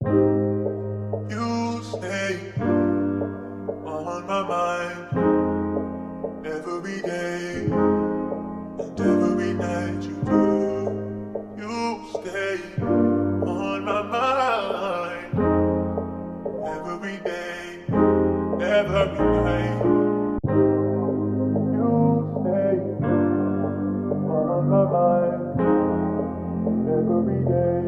You stay on my mind every day and every night you do. You stay on my mind every day, every night. You stay on my mind every day,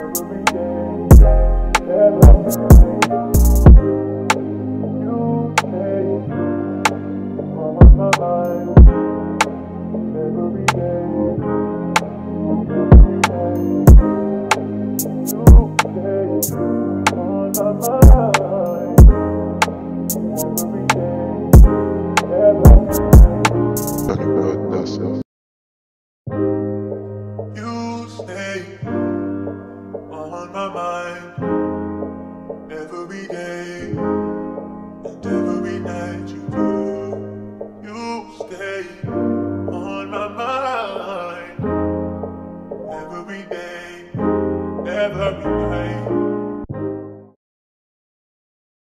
Every my mind